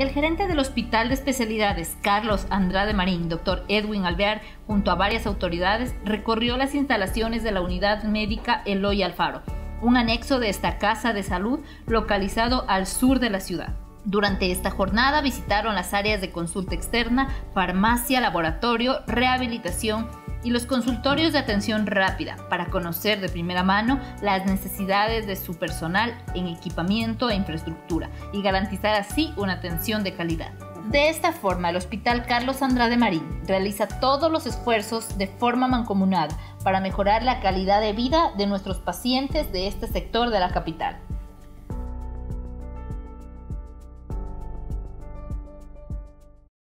El gerente del Hospital de Especialidades, Carlos Andrade Marín, doctor Edwin Alvear, junto a varias autoridades, recorrió las instalaciones de la unidad médica Eloy Alfaro, un anexo de esta casa de salud localizado al sur de la ciudad. Durante esta jornada visitaron las áreas de consulta externa, farmacia, laboratorio, rehabilitación y los consultorios de atención rápida para conocer de primera mano las necesidades de su personal en equipamiento e infraestructura y garantizar así una atención de calidad. De esta forma, el Hospital Carlos Andrade Marín realiza todos los esfuerzos de forma mancomunada para mejorar la calidad de vida de nuestros pacientes de este sector de la capital.